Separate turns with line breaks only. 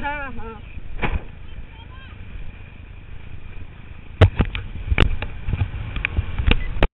开了哈